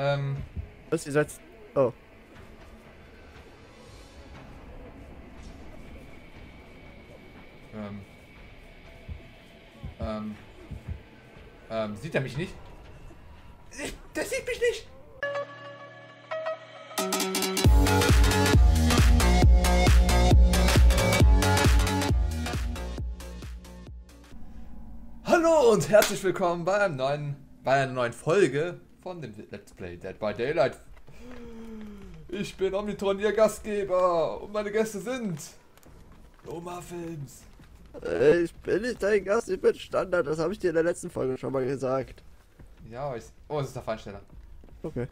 Ähm, Was, ihr seid... Oh. ähm, ähm, ähm, sieht er mich nicht? Ich, der sieht mich nicht! Hallo und herzlich willkommen bei einem neuen, bei einer neuen Folge von dem Let's Play Dead by Daylight. Ich bin Omnitron, Ihr Gastgeber und meine Gäste sind Oma Films. Äh, ich bin nicht dein Gast, ich bin Standard. Das habe ich dir in der letzten Folge schon mal gesagt. Ja, ich, oh, es ist der Feinsteller. Okay.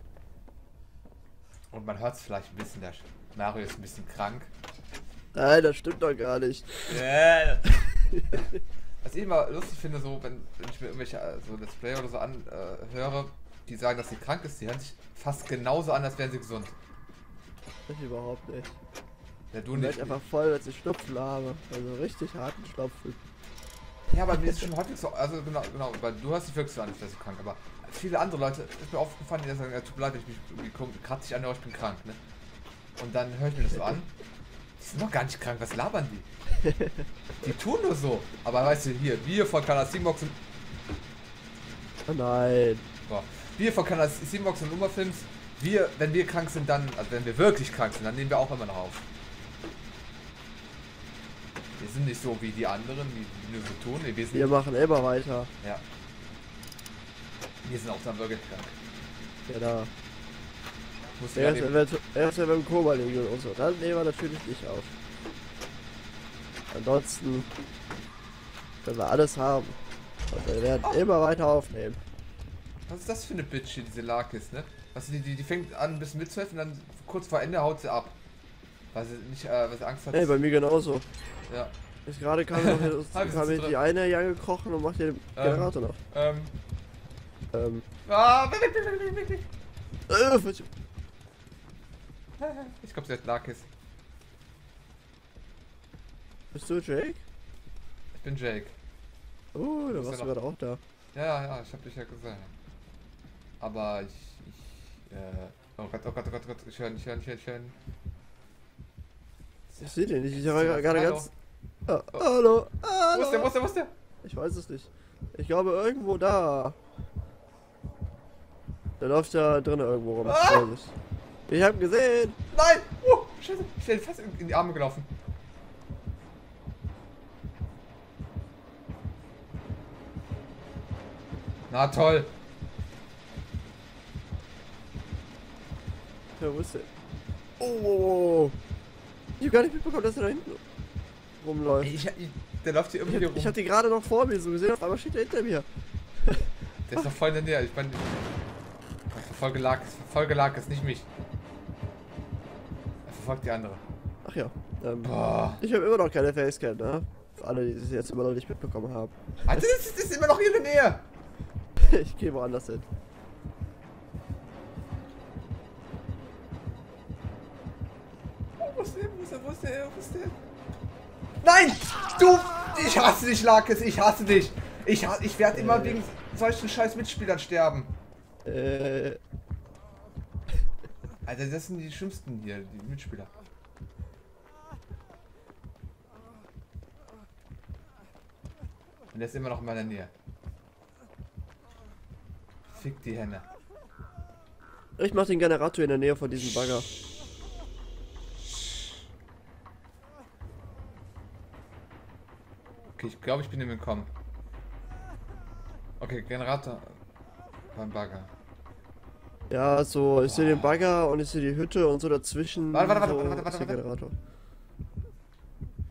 Und man hört es vielleicht ein bisschen, der Mario ist ein bisschen krank. Nein, das stimmt doch gar nicht. Was ich immer lustig finde, so, wenn, wenn ich mir irgendwelche äh, so Let's Play oder so anhöre, höre, die sagen, dass sie krank ist, die hören sich fast genauso an, als wären sie gesund. Ich überhaupt nicht. Ja, du Ich nicht. merke einfach voll, dass ich Schnupfen habe. Also richtig harten Schnupfen. Ja, aber mir ist schon häufig so, also genau, genau, weil du hast dich wirklich so an, als wärst du krank, aber viele andere Leute, ist mir aufgefallen, die sagen, ja, tut mir leid, ich mich irgendwie komm- kratze ich ich bin krank, ne? Und dann höre ich mir das so an, die sind doch gar nicht krank, was labern die? Die tun nur so. Aber weißt du, hier, wir von Kanal Simox und, Oh nein. boah, wir von Kanal Simox und Nummerfilms, wir, wenn wir krank sind, dann, also wenn wir wirklich krank sind, dann nehmen wir auch immer noch auf. Wir sind nicht so wie die anderen, die, die nur so tun, nee, wir sind, Wir machen immer weiter. ja. Wir sind auch dann wirklich krank. Ja, da. Muss Er ja ist, eventu- er ist ja beim Koma liegen und so. Dann nehmen wir natürlich nicht auf. Ansonsten können wir alles haben. Und wir werden immer weiter aufnehmen. Was ist das für eine Bitch hier, diese Lakis, ne? Also die, die, die fängt an ein bisschen mitzuhelfen, dann kurz vor Ende haut sie ab. Weil sie nicht, äh, weil sie Angst hat. Hey, bei mir genauso. ja. Jetzt gerade kam noch kam hier die eine hier angekrochen und macht hier den Generator noch. Ähm. Ähm. Ah. Äh, was- Ich glaube, sie hat Lakis. bist du Jake? Ich bin Jake. Oh, da warst du gerade auch da. Ja, ja, ich hab dich ja gesehen. Aber ich, ich, äh, oh Gott, oh Gott, oh Gott, oh Gott, ich höre ihn, ich höre ihn, ich höre ihn, ich sehe den nicht. Ich der gerade ganz. Ah, hallo, hallo. Wo ist der, wo ist der, wo ist der? Ich weiß es nicht. Ich glaube irgendwo da. Der läuft da drinnen irgendwo rum. Ah! Ich hab ihn gesehen. Nein! Oh, scheiße, ich bin fast in die Arme gelaufen. Na toll. Ja, wo ist der? Oh, oh, oh. Ich hab gar nicht mitbekommen, dass er da hinten rumläuft. Ich, ich, der läuft hier Ich irgendwie hab, rum. ich hab die gerade noch vor mir so gesehen, auf einmal steht er hinter mir. Der ist doch voll in der Nähe. Ich meine, ich verfolge Lakis, verfolge Lakis, nicht mich. Er verfolgt die andere. Ach ja. Ähm, ich habe immer noch keine Facecam, ne? Für alle, die es jetzt immer noch nicht mitbekommen haben. Alter, das ist, das ist immer noch in der Nähe. ich gehe woanders hin. Nein! Du! Ich hasse dich, Lakis, ich hasse dich. Ich, ich werde immer wegen solchen scheiß Mitspielern sterben. Äh, Alter, das sind die schlimmsten hier, die Mitspieler. Und der ist immer noch in meiner Nähe. Fick die Henne. ich mach den Generator in der Nähe von diesem Bagger. Okay, ich glaube, ich bin ihm entkommen. Okay, Generator beim Bagger. Ja, so, ich sehe den Bagger und ich sehe die Hütte und so dazwischen. Warte, warte, warte, so warte, warte, ist der warte. Generator.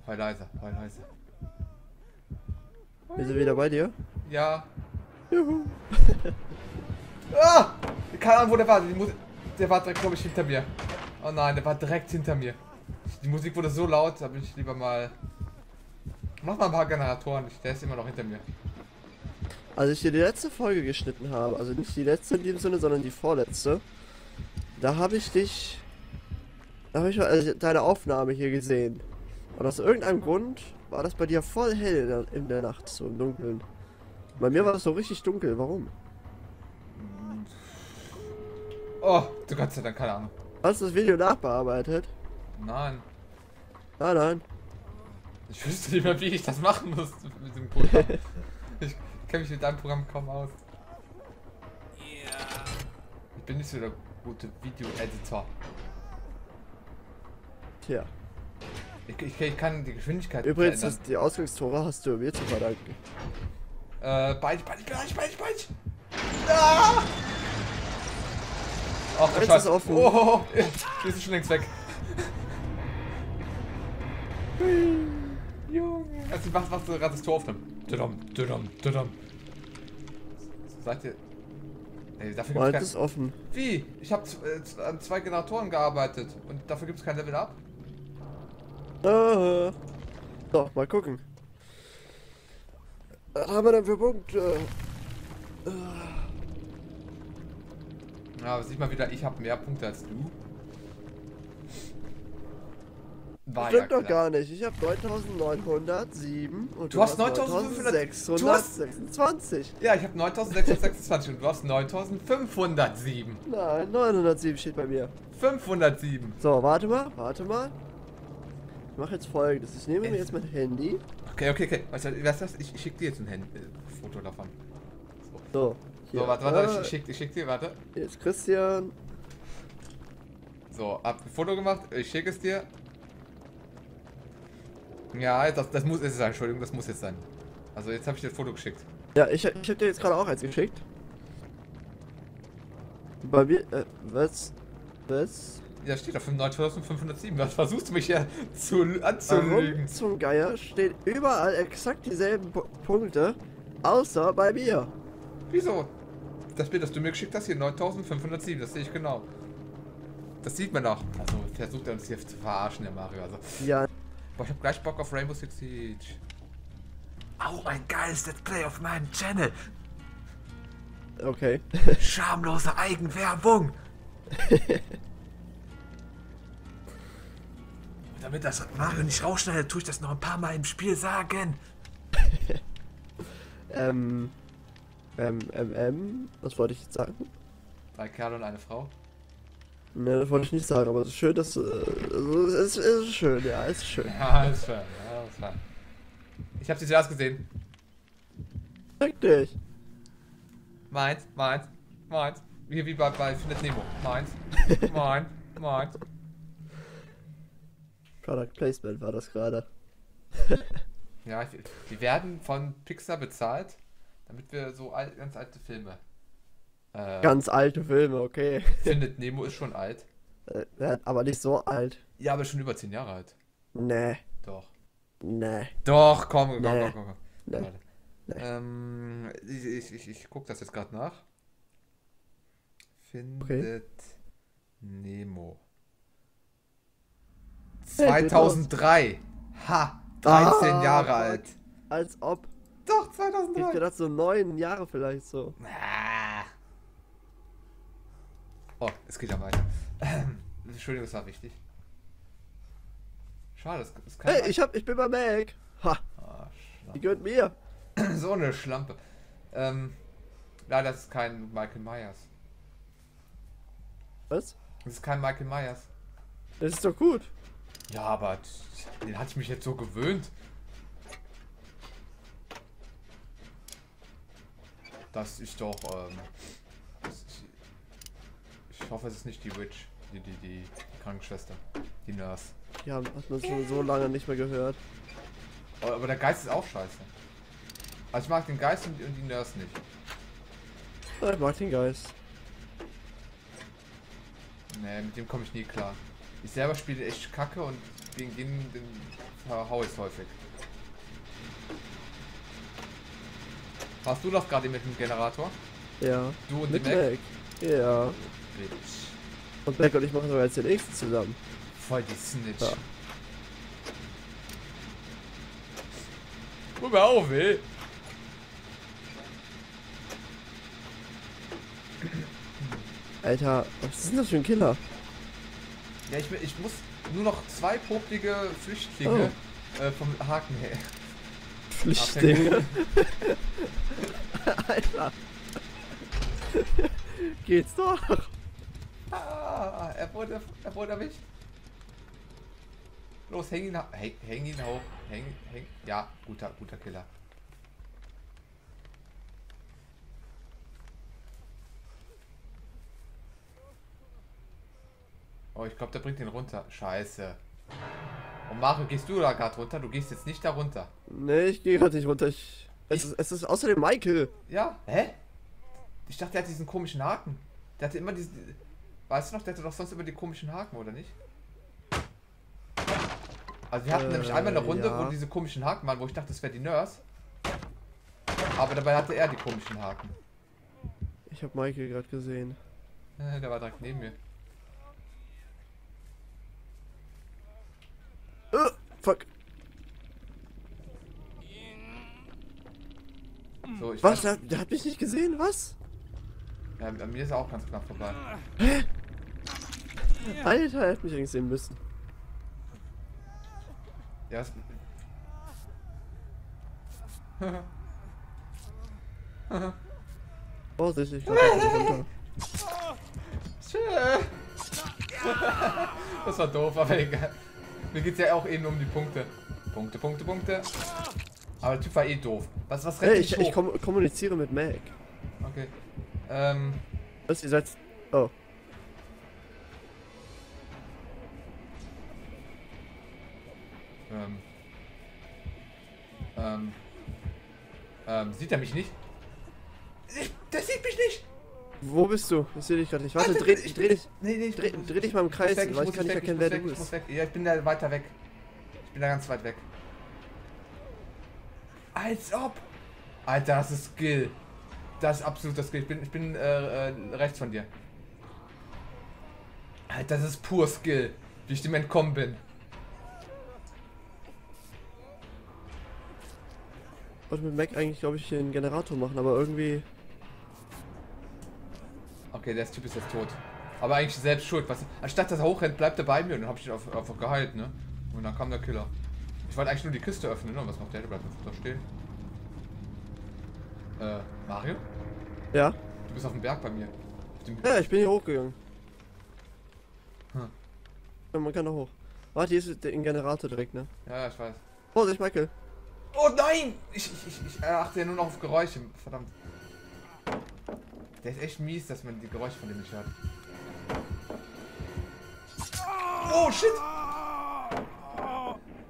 Heul leise, heul leise. Wir sind wieder bei dir. Ja. Juhu. Ah! Keine Ahnung, wo der war. Musik, der war direkt, glaube ich, hinter mir. Oh nein, der war direkt hinter mir. Die Musik wurde so laut, da bin ich lieber mal. Mach mal ein paar Generatoren, der ist immer noch hinter mir. Als ich dir die letzte Folge geschnitten habe, also nicht die letzte in dem Sinne, sondern die vorletzte, da habe ich dich, da habe ich also deine Aufnahme hier gesehen. Und aus irgendeinem Grund war das bei dir voll hell in der, in der Nacht, so im Dunkeln. Bei mir war das so richtig dunkel, warum? Oh, du Gott sei Dank, keine Ahnung. Hast du das Video nachbearbeitet? Nein. Nein, nein. Ich wüsste nicht mehr, wie ich das machen muss mit dem Programm. ich kenne mich mit deinem Programm kaum aus. Ich bin nicht so der gute Video-Editor. Tja. Ich, ich, ich kann die Geschwindigkeit Übrigens, das, die Ausgangstore hast du mir zu verdanken. Äh, beide, beide, beide, beide, beide. Ah! Ach, ist offen. Oh, oh, oh. Die ist schon längst weg. Junge. Also, was, was du gerade das Tor aufnehmen. Tudum, tudum, tudum. Seid ihr. Ey, dafür gibt's kein... ist offen. Wie? Ich habe äh, an zwei Generatoren gearbeitet und dafür gibt es kein Level Up? Äh. So, mal gucken. Was haben wir denn für Punkte? Ja, aber sieh mal wieder, ich habe mehr Punkte als du. War Stimmt ja doch gar nicht. Ich habe 9907 und Du hast 9500 du hast- 9626. Ja, ich habe 9626 und du hast 9507. Nein, 907 steht bei mir. 507. So, warte mal, warte mal. Ich mache jetzt folgendes. Ich nehme mir jetzt mein Handy. Okay, okay, okay. Weißt du, was? Ich, ich schick dir jetzt ein Hand äh, Foto davon. So, hier. So, warte, warte, ich, schick, ich schick dir, warte. Hier ist Christian. So, hab ein Foto gemacht, ich schicke es dir. Ja, das, das muss jetzt sein, Entschuldigung, das muss jetzt sein. Also jetzt habe ich dir das Foto geschickt. Ja, ich, ich habe dir jetzt gerade auch eins geschickt. Bei mir, äh, was? Was? Ja, steht da 95.507. Was versuchst du mich ja zu, anzulügen? Warum zum Geier stehen überall exakt dieselben Pu Punkte, außer bei mir? Wieso? Das Bild, das du mir geschickt hast, hier 9507, das sehe ich genau. Das sieht man auch. Also versucht er uns hier zu verarschen, der Mario. Also, Ja, boah, ich hab gleich Bock auf Rainbow Six Siege. Auch ein geiles Let's Play auf meinem Channel. okay. Schamlose Eigenwerbung. Und damit das Mario nicht rausschneidet, tue ich das noch ein paar Mal im Spiel sagen. ähm, ähm, ähm, ähm, was wollte ich jetzt sagen? Drei Kerle und eine Frau. Ne, das wollte ich nicht sagen, aber es ist schön, dass, äh, also, es, ist, es ist schön, ja, es ist schön. Ja, ist fair. Ja, ist fair. Ich habe sie zuerst gesehen. Richtig. Meins, meins, meins. Hier wie bei, bei Findet Nemo. Meins, mein, meins. Product Placement war das gerade. Ja, wir werden von Pixar bezahlt, damit wir so alt, ganz alte Filme. Äh, Ganz alte Filme, okay. Findet Nemo ist schon alt. Äh, aber nicht so alt. Ja, aber schon über 10 Jahre alt. Nee, Doch. nee, Doch, komm, komm, Nee. komm, komm, komm. Nee. Warte. Nee. Ähm, ich, ich, ich, ich guck das jetzt gerade nach. Findet Nemo. Hey, geht 2003. Ha! 13 Ah, Jahre fuck. alt. als ob. Doch, Ich 2003. gedacht, so neun Jahre vielleicht so. Oh, es geht ja weiter. Ähm, Entschuldigung, das war wichtig. Schade, es ist kein. Hey, ich hab, ich bin bei Mac. Ha, Ah, die gehört mir. So eine Schlampe. Ähm, leider ist es kein Michael Myers. Was? Es ist kein Michael Myers. Das ist doch gut. Ja, aber den hatte ich mich jetzt so gewöhnt. Das ist doch, ähm, ich hoffe, es ist nicht die Witch, die, die, die, Krankenschwester, die Nurse. Die haben, hat man so, so lange nicht mehr gehört. Aber, aber der Geist ist auch scheiße. Also ich mag den Geist und, und die Nurse nicht. Ich mag den Geist. Nee, mit dem komme ich nie klar. Ich selber spiele echt kacke und gegen den, den verhau ich häufig. Warst du doch gerade mit dem Generator? Ja. Du und Mit die Mac? Mac. Ja. Bitch. Und Mac und ich machen sogar jetzt den nächsten zusammen. Voll die Snitch. Ja. Guck mal auf, ey. Alter, was ist denn das für ein Killer? Ja, ich, ich muss nur noch zwei poplige Flüchtlinge äh, vom Haken her. Flüchtlinge. Alter. Geht's doch. Ah, er wurde, er wurde erwischt. Los, häng ihn, häng, häng ihn hoch. Häng, häng. Ja, guter, guter Killer. Oh, ich glaube, der bringt ihn runter. Scheiße. Und Mario, gehst du da gerade runter? Du gehst jetzt nicht da runter. Nee, ich gehe gerade nicht runter. Ich, es, Ich- ist, es ist außerdem Michael. Ja, hä? Ich dachte, der hat diesen komischen Haken. Der hatte immer diesen. Weißt du noch, der hatte doch sonst immer die komischen Haken, oder nicht? Also wir hatten Äh, nämlich einmal eine Runde, ja. wo diese komischen Haken waren, wo ich dachte, das wäre die Nurse. Aber dabei hatte er die komischen Haken. Ich habe Michael gerade gesehen. Äh, Der war direkt neben mir. Uh, fuck. So, ich Was? weiß- Der, der hat mich nicht gesehen? Was? Ja, bei mir ist er auch ganz knapp vorbei. Alter, er hat mich eigentlich sehen müssen. Ja, es, Vorsichtig, ich er runter. Das war doof, aber egal. Mir geht's ja auch eben um die Punkte. Punkte, Punkte, Punkte. Aber der Typ war eh doof. Was, was rennt Hey, ich, ich kom kommuniziere mit Mac. Okay. Ähm, Was, ihr seid... Oh. Ähm. Ähm. Ähm, sieht er mich nicht? Ich, der sieht mich nicht! Wo bist du? Ich sehe dich gerade nicht. Warte, Alter, dreh, ich dreh dich. Nee, nee, ich Dreh, dreh dich mal im Kreis, weg, ich weil muss ich kann nicht weg, erkennen, wer weg, du ich muss bist. weg. Ja, ich bin da weiter weg. Ich bin da ganz weit weg. Als ob! Alter, das ist Skill. Das ist absoluter Skill. Ich bin, ich bin äh, äh, rechts von dir. Alter, das ist pur Skill, wie ich dem entkommen bin. Wollte mit Mac eigentlich, glaube ich, einen Generator machen, aber irgendwie... Okay, der Typ ist jetzt tot. Aber eigentlich selbst schuld. Was, anstatt dass er hochrennt, bleibt er bei mir und dann hab ich ihn auf- einfach geheilt, ne? Und dann kam der Killer. Ich wollte eigentlich nur die Kiste öffnen, ne? Was macht der? Der bleibt einfach da stehen. Äh, Mario? Ja? Du bist auf dem Berg bei mir. Ja, ich bin hier hochgegangen. Hm. Ja, man kann da hoch. Warte, hier ist der Generator direkt, ne? ja, ja, ich weiß. Vorsicht, Michael. Oh nein! Ich, ich, ich, ich achte ja nur noch auf Geräusche. Verdammt. Der ist echt mies, dass man die Geräusche von dem nicht hört. Oh shit!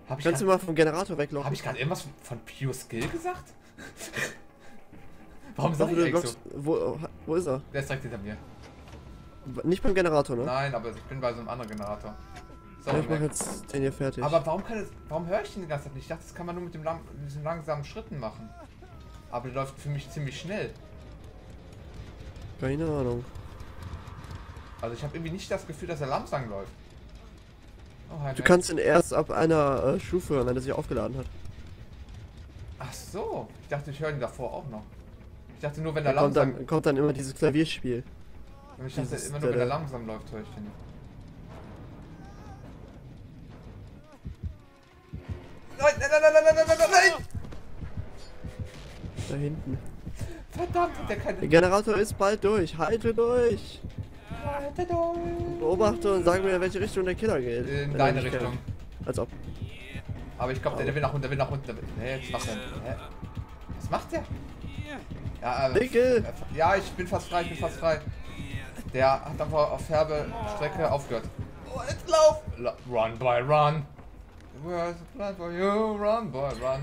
Hab ich Kannst du mal vom Generator weglaufen? Habe ich gerade irgendwas von Pure Skill gesagt? Warum sag ich so? wo, wo ist er? Der ist direkt hinter mir. Nicht beim Generator, ne? Nein, aber ich bin bei so einem anderen Generator. So, Ja, ich mach Mac. jetzt den hier fertig. aber warum kann das, warum höre ich den die ganze Zeit nicht? Ich dachte, das kann man nur mit, dem lang, mit diesen langsamen Schritten machen. Aber der läuft für mich ziemlich schnell. Keine Ahnung. Also ich habe irgendwie nicht das Gefühl, dass er langsam läuft. Oh, Du kannst ihn erst ab einer äh, Stufe hören, wenn er sich aufgeladen hat. Ach so. Ich dachte, ich höre ihn davor auch noch. Ich dachte nur, wenn er Da kommt langsam... dann, kommt dann immer dieses Klavierspiel. ich dachte dieses- immer nur, wenn er langsam läuft, höre ich den. Nein, nein, nein, nein, nein, nein, nein, nein, nein! Da hinten. Verdammt, hat der keine... Der Generator ist bald durch. Halte durch. Beobachte und sag mir, in welche Richtung der Killer geht. In deine Richtung. kennt. Als ob. Aber ich glaube, der, der will nach unten, der will nach unten. Der will... Hä, jetzt macht er... Hä? Was macht der? Ja, äh, ja, ich bin fast frei, ich bin fast frei. Der hat einfach auf Färbestrecke aufgehört. Oh, jetzt lauf! La run, boy, run! Where's the plan for you? Run, boy, run!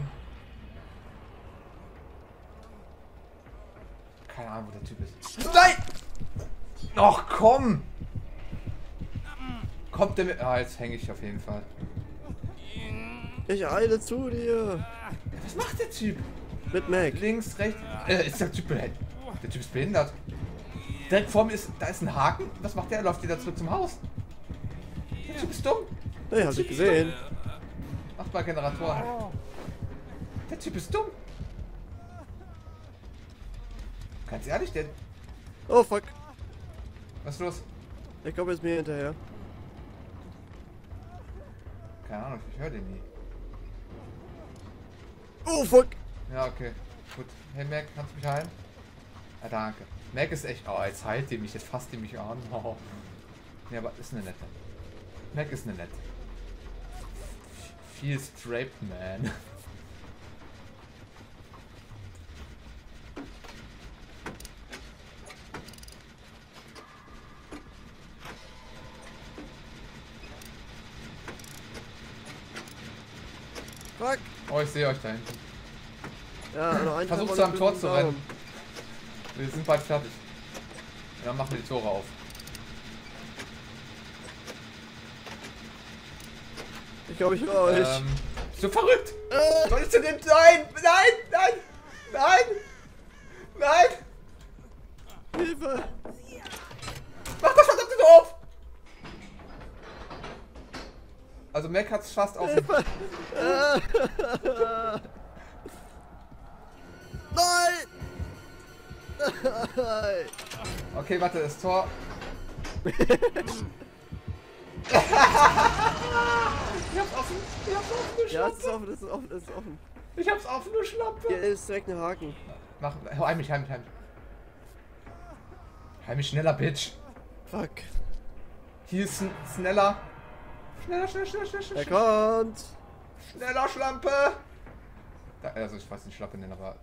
Keine Ahnung, wo der Typ ist. Nein! Ach, komm! Kommt der mit... Ah, jetzt hänge ich auf jeden Fall. Ich eile zu dir. Was macht der Typ? Mit Mac. Links, rechts. Äh, ist der Typ behindert? Der Typ ist behindert. Direkt vor mir ist, da ist ein Haken. Was macht der? Er läuft wieder zurück zum Haus. Der Typ ist dumm. Nee, hab ich gesehen. Macht mal Generatoren. Der Typ ist dumm. Ganz ehrlich, der. Oh fuck. Was ist los? Der kommt jetzt mir hinterher. Keine Ahnung, ich höre den nie. Oh fuck. Ja, okay. Gut. Hey Mac, kannst du mich heilen? Ah, danke. Mac ist echt. Oh, jetzt heilt die mich, jetzt fasst die mich an. Oh. Nee, aber ist eine nette. Mac ist eine nette. Viel straight man. Fuck! Oh, ich sehe euch da hinten. Ja, noch ein Versucht zu ich Tor zu rennen. Wir sind bald fertig. Und dann machen wir die Tore auf. Glaube, ich höre euch. Ähm, bist du verrückt? Äh, Soll ich zu dem... Nein! Nein! Nein! Nein! Nein! Hilfe! Mach das verdammte Tor auf! Also Mac hat's fast auf... Hilfe! Nein! Nein! Okay, warte, das Tor... ich hab's offen! Ich hab's offen, du Ja, es Schlampe! ist offen, es ist offen, es ist offen. Ich hab's offen, du Schlampe! Hier ist direkt ein Haken. Mach... Heim mich, heim mich, heim mich. Heim mich schneller, Bitch! Fuck. Hier ist ein schneller. Schneller, schneller, schneller, schneller, Er schneller. kommt! Schneller, Schlampe! Da, also ich weiß nicht Schlampe nennen, aber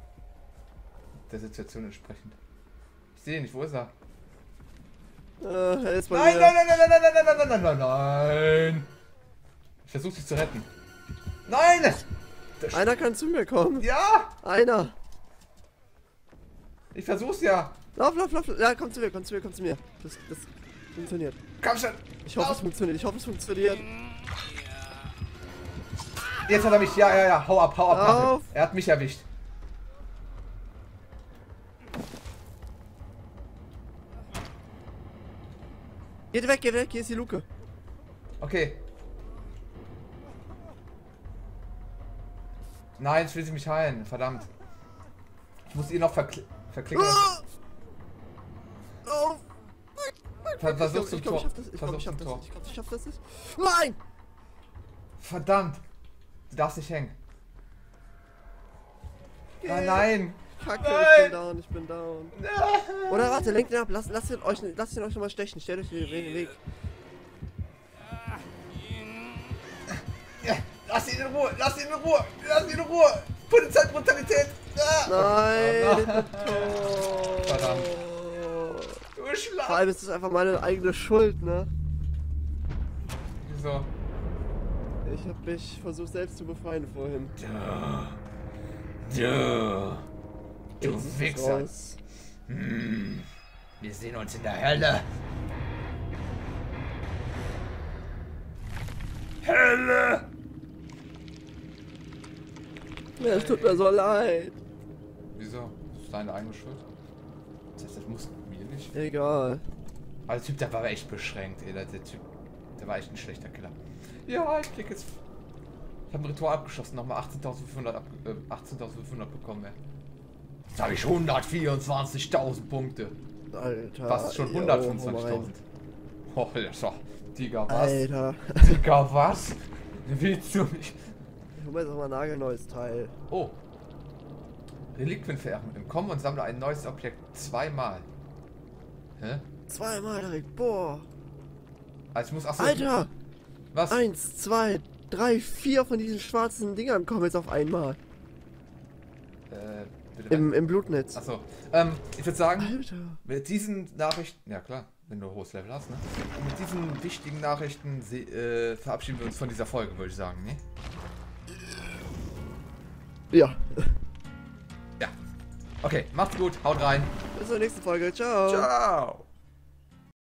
der Situation entsprechend. Ich sehe ihn nicht, wo ist er? Äh, er ist bei Nein, mir. nein, nein, nein, nein, nein, nein, nein, nein, nein, nein! Ich versuche dich zu retten. Nein! Einer kann zu mir kommen. Ja! Einer. Ich versuch's ja! Lauf, lauf, lauf. Ja, komm zu mir, komm zu mir, komm zu mir. Das, das funktioniert. Komm schon! Ich hoffe, es Lauf. funktioniert. Ich hoffe, es funktioniert. Jetzt hat er mich. Ja, ja, ja. Hau ab, hau ab. mach Auf. ihn. Er hat mich erwischt. Geht weg, geht weg. Hier ist die Luke. Okay. Nein, ich will sie mich heilen. Verdammt. Ich muss ihn noch verkl verklicken. Ah! Oh. Ver versuch zum Tor. Ich glaube, ich schaff zum das. Tor. nicht. Ich glaube, ich schaff das nicht. Nein! Verdammt. Du darfst nicht hängen. Ah, nein. Kacke, Nein! ich bin down, ich bin down. Oder warte, lenkt ihn ab. Lasst, lasst ihn euch, lasst ihn euch nochmal stechen. Stellt euch den Weg. Lass ihn in Ruhe. Lass ihn in Ruhe. Lass ihn in Ruhe. Polizeibrutalität. Ah. Nein! Tor. Verdammt. Du Vor Schlag. allem ist es einfach meine eigene Schuld, ne? Wieso? Ich hab mich versucht selbst zu befreien vorhin. Du. Du. Du Jetzt Wichser. Hm. Wir sehen uns in der Hölle. Hölle! Ja, es tut mir so leid. Wieso? Das ist deine eigene Schuld. Das heißt, das muss mir nicht. Egal. Aber der Typ, der war echt beschränkt, ey. Der, der Typ, der war echt ein schlechter Killer. Ja, ich klick jetzt. Ich habe ein Ritual abgeschossen, nochmal 18.500 ab, äh, 18.500 bekommen, ey. Jetzt habe ich 124.000 Punkte. Alter. Fast schon jo, 125.000. hau rein. Oh, ja, so. Digga, was? Alter. Digga, was? Willst du mich? Hol mir jetzt auch mal ein nagelneues Teil. Oh. Reliquien verehren. Komm und sammle ein neues Objekt zweimal. Hä? Zweimal direkt. Boah. Also ich muss... Achso, Alter. Was? Eins, zwei, drei, vier von diesen schwarzen Dingern kommen jetzt auf einmal. Äh, bitte Im, im Blutnetz. Achso. Ähm, ich würde sagen, Alter. mit diesen Nachrichten... Ja klar, wenn du hohes Level hast, ne? Und mit diesen wichtigen Nachrichten äh, verabschieden wir uns von dieser Folge, würde ich sagen, ne? Ja. Ja. Okay, macht's gut, haut rein. Bis zur nächsten Folge. Ciao. Ciao.